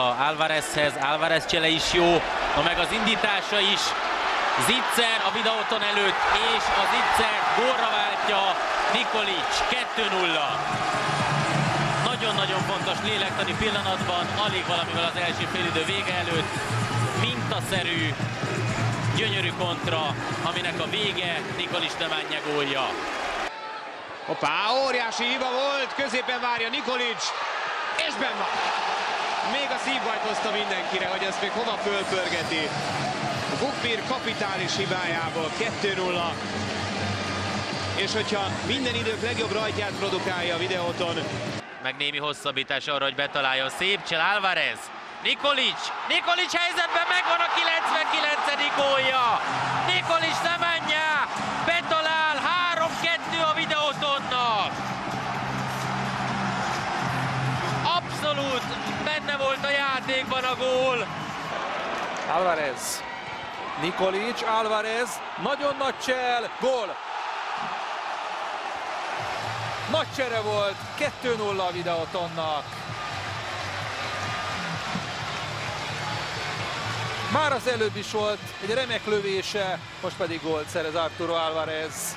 Álvarezhez, Álvarez csele is jó, na meg az indítása is. Zitzer a videóton előtt, és a Zitzer gólra váltja Nikolic 2-0. Nagyon-nagyon fontos lélektani pillanatban, alig valamivel az első félidő vége előtt, mintaszerű, gyönyörű kontra, aminek a vége Nikolic Nemánye gólja. Hoppá, óriási hiba volt, középen várja Nikolic, és benn van. Még a szívbajt hozta mindenkire, hogy ezt még hova fölpörgeti. Bukbir kapitális hibájából 2-0. És hogyha minden idők legjobb rajtját produkálja a videóton, Meg némi hosszabbítás arra, hogy betalálja szép csel Álvarez. Nikolic, Nikolic helyzetben megvan a 99. Abszolút benne volt a játékban a gól. Alvarez. Nikolic, Alvarez, nagyon nagy csel, gól! Nagy csere volt, 2-0 a videótonnak. Már az előbb is volt egy remek lövése, most pedig gólt szerez Arturo Alvarez.